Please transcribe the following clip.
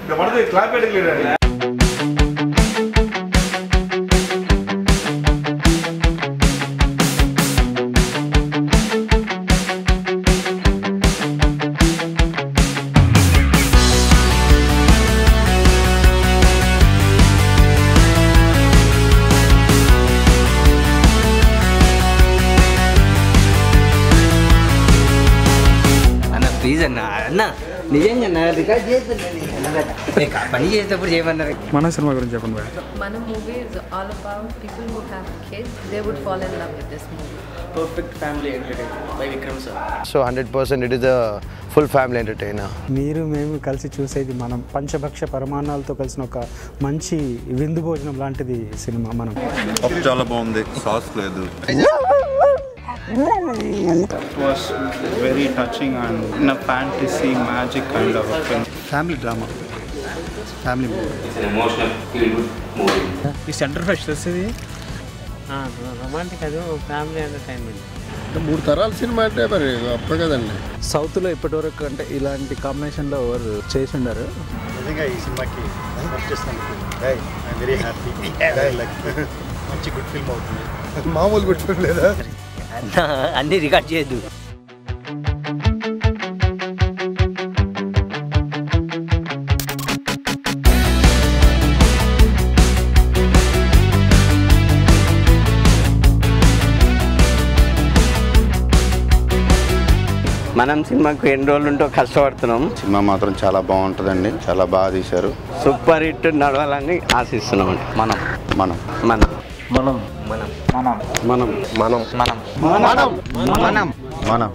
இந்த படத்துக்கு கிளாப் எடுக்கல ప్లీజ్ అన్న. నిజంగా పని చేసేటప్పుడు చేయమన్నారు. మన సినిమా గురించి చెప్పండి. Perfect family by Vikram sir so hundred percent it is a full family entertainer మీరు మేము కలిసి చూసేది మనం. పంచభక్ష పరిమాణాలతో కలిసిన ఒక మంచి విందు భోజనం లాంటిది సినిమా మనం. చాలా బాగుంది. సాస్ లేదు. Was very touching and in a fantasy magic kind of a film. Family drama family ఈ సెంటర్ ఫస్ట్ వస్తుంది రొమాంటిక్ అది ఫ్యామిలీ ఎంటర్టైన్మెంట్. మూడు తరాల సినిమా అంటే మరి అప్ప కదండి. సౌత్లో ఇప్పటివరకు అంటే ఇలాంటి కాంబినేషన్లో ఎవరు చేసి ఉండరు నిజంగా ఈ సినిమాకి వెరీ హ్యాపీ మంచి గుడ్ ఫిల్మ్ అవుతుంది. మామూలు గుడ్ ఫిల్మ్ లేదా? అన్ని రికార్డ్ చేయొద్దు. మనం సినిమాకు ఎన్ని రోజులు ఉంటో కష్టపడుతున్నాం. సినిమా మాత్రం చాలా బాగుంటుందండి చాలా బాగా తీశారు. సూపర్ హిట్ నడవాలని ఆశిస్తున్నాం మనం. మనం మనం మనం మనం మనం మనం మనం మనం